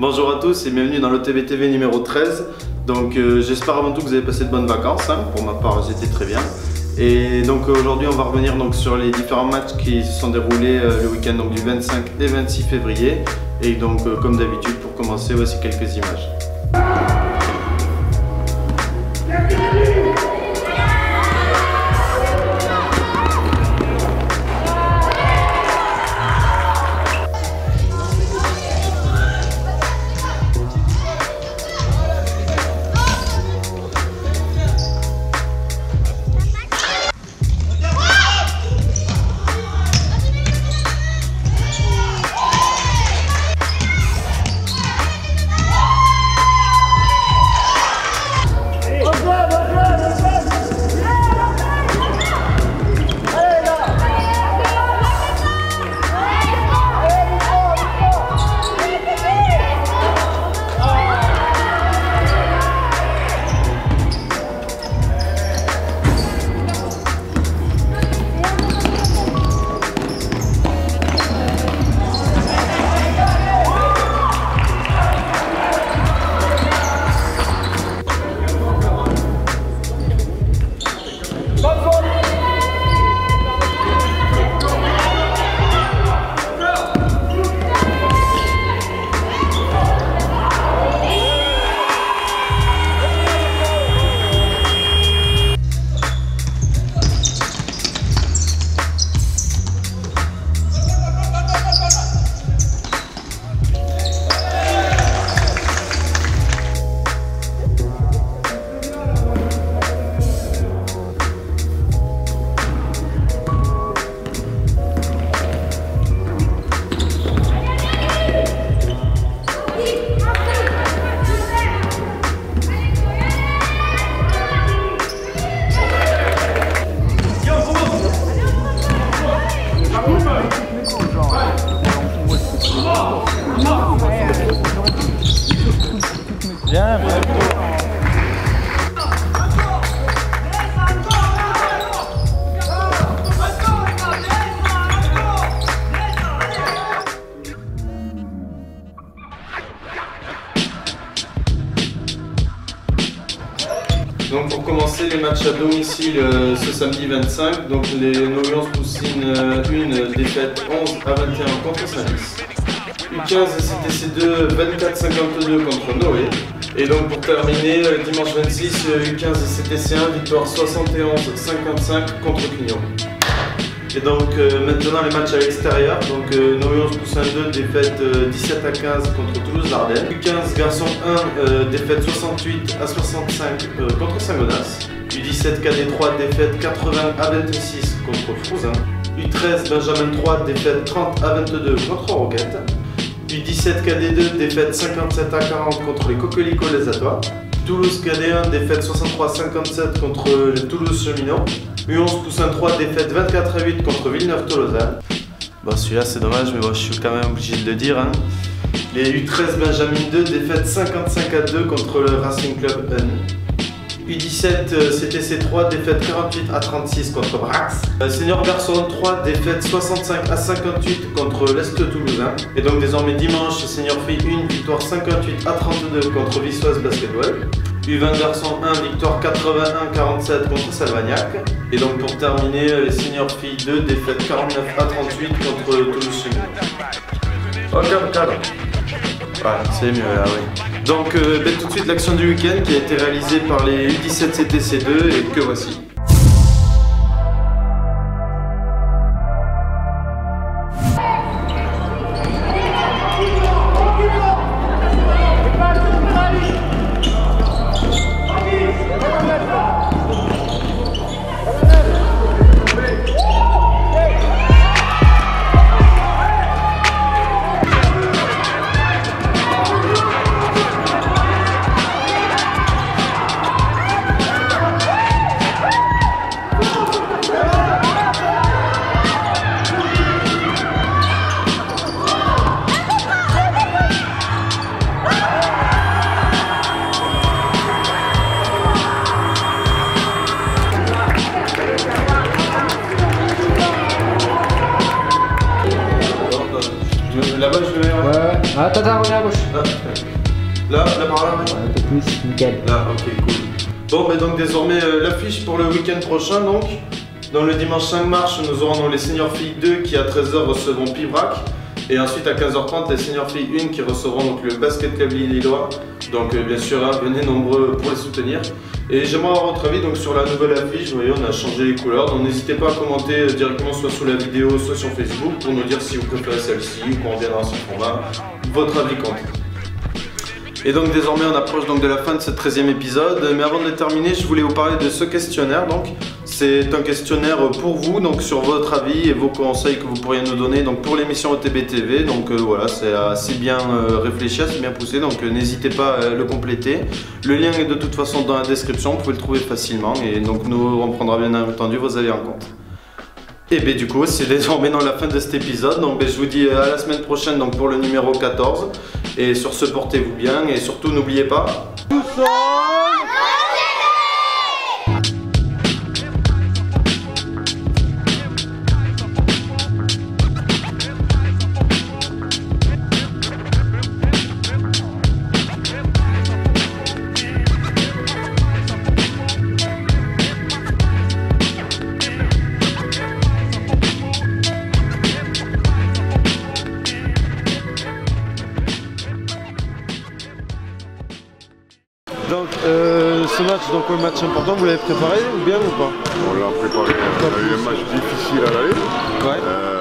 Bonjour à tous et bienvenue dans l'OTB TV numéro 13. Donc euh, j'espère avant tout que vous avez passé de bonnes vacances. hein. Pour ma part j'étais très bien. Et donc aujourd'hui on va revenir donc, sur les différents matchs qui se sont déroulés euh, le week-end du 25 et 26 février. Et donc euh, comme d'habitude pour commencer voici quelques images. Donc pour commencer les matchs à domicile euh, ce samedi 25, donc les Noyons Poussine euh, une défaite 11 à 21 contre Saint-Lys. U15 CTC2 24-52 contre Noé. Et donc pour terminer, euh, dimanche 26, euh, U15 CTC1 victoire 71-55 contre Clignot. Et donc euh, maintenant les matchs à l'extérieur, donc euh, Noyons Poussin 2 défaite euh, 17 à 15 contre Toulouse Lardenne. U15 Garçon 1 euh, défaite 68 à 65 euh, contre Saint-Gonas. U17 KD 3 défaite 80 à 26 contre Frouzin. U13 Benjamin 3 défaite 30 à 22 contre Roquette. U17 KD2 défaite 57 à 40 contre les Coquelicots les Atois. Toulouse KD1 défaite 63-57 contre le Toulouse Cheminot. U11 Poussin 3 défaite 24 à 8 contre Villeneuve-Tolosane. Bon celui-là c'est dommage mais bon, je suis quand même obligé de le dire. hein. Les U13 Benjamin 2 défaite 55 à 2 contre le Racing Club N. U17 euh, CTC 3 défaite 48 à 36 contre Brax. Euh, Senior Garçon 3 défaite 65 à 58 contre l'Est Toulousain. Et donc désormais dimanche Senior Fille 1 victoire 58 à 32 contre Vissoise Basketball. U20 Garçon 1 victoire 81-47 contre Salvagnac. Et donc pour terminer euh, les Senior Filles 2 défaite 49 à 38 contre Toulouse. Ok. Voilà, c'est mieux là, oui. Donc, euh, ben, tout de suite l'action du week-end qui a été réalisée par les U17 CTC2 et que voici. Là-bas, je en... Ouais, ouais. Attends, attends, reviens à gauche. Ah. Là, là par là, ouais. Un peu plus, nickel. Là, ok, cool. Bon, ben donc désormais euh, l'affiche pour le week-end prochain, donc. Dans le dimanche 5 mars, nous aurons donc les seniors filles 2 qui à 13h recevront Pibrac. Et ensuite à 15h30, les seniors filles 1 qui recevront donc le basket club lillois. Donc euh, bien sûr, hein, venez nombreux pour les soutenir. Et j'aimerais avoir votre avis donc, sur la nouvelle affiche. Vous voyez, on a changé les couleurs. Donc n'hésitez pas à commenter euh, directement soit sous la vidéo, soit sur Facebook pour nous dire si vous préférez celle-ci ou qu'on reviendra sur ce format. Votre avis compte. Et donc désormais on approche donc de la fin de ce 13e épisode, mais avant de terminer je voulais vous parler de ce questionnaire donc. C'est un questionnaire pour vous, donc sur votre avis et vos conseils que vous pourriez nous donner donc pour l'émission OTB TV. Donc euh, voilà, c'est assez bien euh, réfléchi, assez bien poussé, donc euh, n'hésitez pas à le compléter. Le lien est de toute façon dans la description, vous pouvez le trouver facilement et donc nous on prendra bien entendu vos avis en compte. Et bien du coup, c'est désormais dans la fin de cet épisode. Donc ben, je vous dis à la semaine prochaine donc, pour le numéro 14. Et sur ce, portez-vous bien et surtout n'oubliez pas... Donc euh, ce match, donc un match important, vous l'avez préparé ou bien ou pas? On l'a préparé, on a eu un match difficile à l'aller. Ouais. Euh,